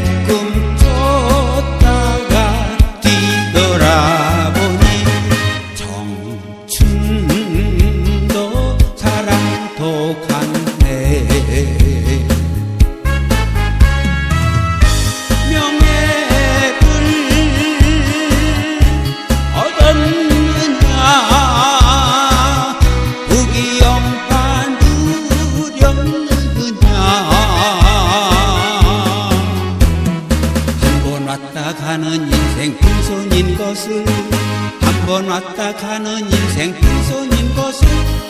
take 가는 인생 풍선인 것을 한 번 왔다 가는 인생 풍선인 것을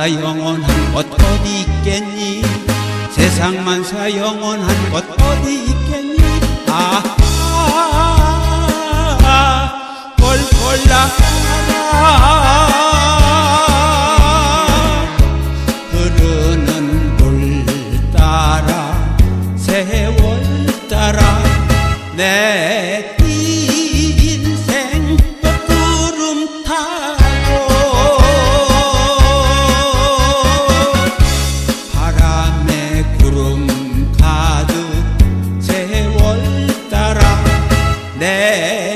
만사 영원한 것 어디 있겠니? 세상 만사 영원한 것 어디 있겠니? 아, 아, 아 꼴꼴 나가라 흐르는 물 따라 세월 따라 내 There.